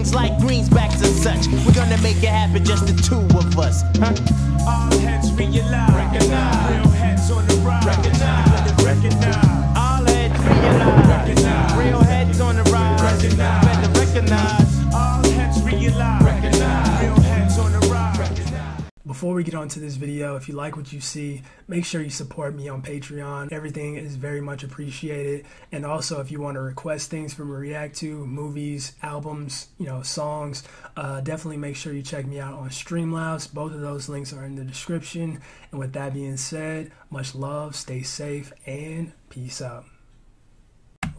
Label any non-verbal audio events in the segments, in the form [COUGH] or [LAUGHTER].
things like greensbacks and such. We're gonna make it happen, just the two of us. Huh? All heads realize. Recognize. Real heads on the rise. Recognize. Recognize. All heads realize. Before we get on to this video, if you like what you see, make sure you support me on Patreon. Everything is very much appreciated. And also, if you want to request things for me to react to, movies, albums, you know, songs, uh, definitely make sure you check me out on Streamlabs. Both of those links are in the description. And with that being said, much love, stay safe, and peace out.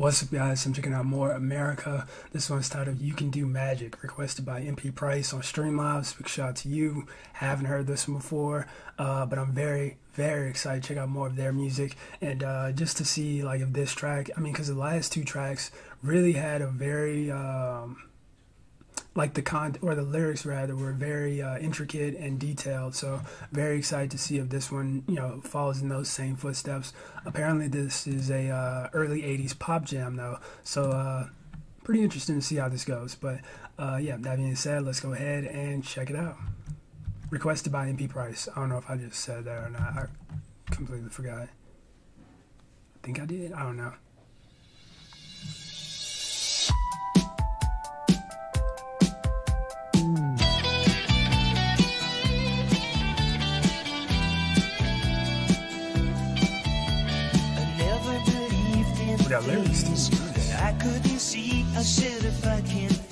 What's up, guys? I'm checking out more America. This one's titled You Can Do Magic, requested by MP Price on Streamlabs. Big shout out to you. Haven't heard this one before, uh, but I'm very, very excited to check out more of their music and uh, just to see, like, if this track, I mean, because the last two tracks really had a very, um, like the con or the lyrics rather were very uh, intricate and detailed. So very excited to see if this one you know follows in those same footsteps. Apparently this is a uh, early 80s pop jam though. So uh, pretty interesting to see how this goes. But uh, yeah that being said let's go ahead and check it out. Requested by mp price. I don't know if i just said that or not. I completely forgot. I think i did. I don't know I couldn't see. I said if I can't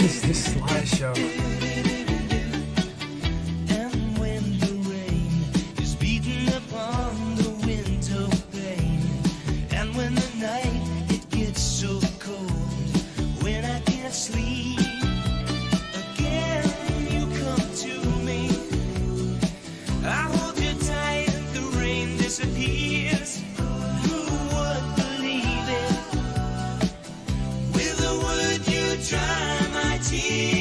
what is this slideshow? And when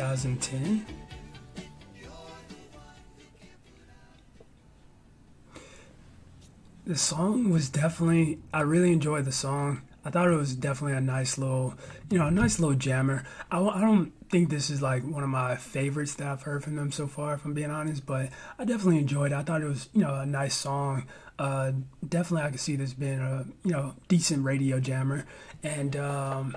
2010. The song was definitely, I really enjoyed the song. I thought it was definitely a nice little, you know, a nice little jammer. I, I don't think this is like one of my favorites that I've heard from them so far, if I'm being honest, but I definitely enjoyed it. I thought it was, you know, a nice song. Uh, definitely, I could see this being a, you know, decent radio jammer. And um,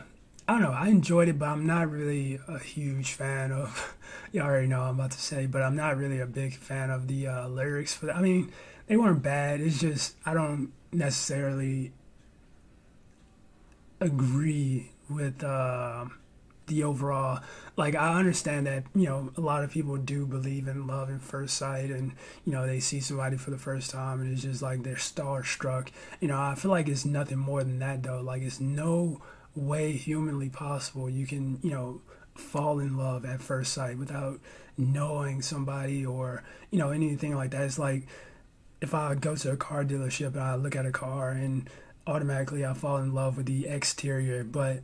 I don't know, I enjoyed it, but I'm not really a huge fan of, [LAUGHS] you already know I'm about to say, but I'm not really a big fan of the uh, lyrics for that. I mean, they weren't bad. It's just, I don't necessarily agree with uh, the overall. Like I understand that you know a lot of people do believe in love at first sight, and you know they see somebody for the first time, and it's just like they're starstruck. You know, I feel like it's nothing more than that though. Like it's no way humanly possible you can you know fall in love at first sight without knowing somebody or you know anything like that. It's like if I go to a car dealership and I look at a car and automatically I fall in love with the exterior, but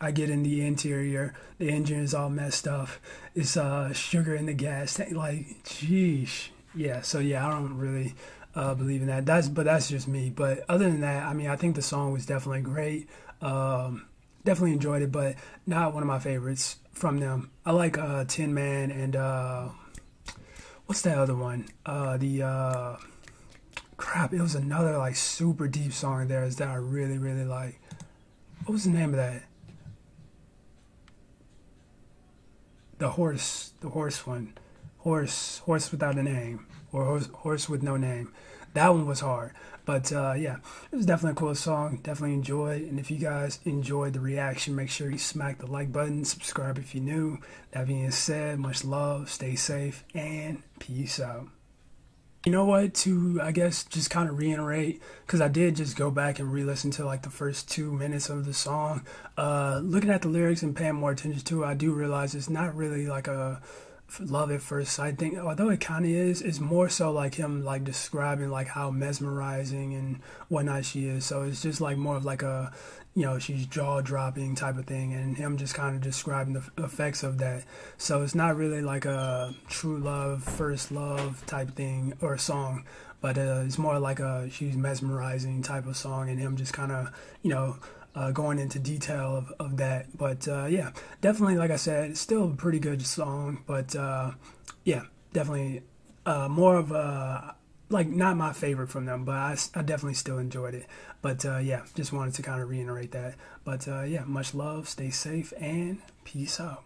I get in the interior, the engine is all messed up. It's uh, sugar in the gas tank. Like, sheesh. Yeah, so yeah, I don't really uh, believe in that. That's but that's just me. But other than that, I mean, I think the song was definitely great. Um, definitely enjoyed it, but not one of my favorites from them. I like uh, Tin Man and uh, what's that other one? Uh, the uh, crap, it was another like super deep song there that I really really like. What was the name of that? The horse, the horse one, horse, horse without a name, or horse, horse with no name. That one was hard, but uh, yeah, it was definitely a cool song. Definitely enjoyed. And if you guys enjoyed the reaction, make sure you smack the like button, subscribe if you're new. That being said, much love, stay safe, and peace out. You know what? To I guess just kind of reiterate because I did just go back and re-listen to like the first two minutes of the song. Uh, looking at the lyrics and paying more attention to it, I do realize it's not really like a love at first sight thing. Although it kind of is, it's more so like him like describing like how mesmerizing and whatnot she is. So it's just like more of like a you know, she's jaw dropping type of thing, and him just kind of describing the effects of that. So it's not really like a true love, first love type thing or song, but uh, it's more like a she's mesmerizing type of song, and him just kind of, you know, uh, going into detail of, of that. But uh, yeah, definitely, like I said, still a pretty good song, but uh, yeah, definitely uh, more of a like not my favorite from them, but I, I definitely still enjoyed it. But uh, yeah, just wanted to kind of reiterate that. But uh, yeah, much love, stay safe, and peace out.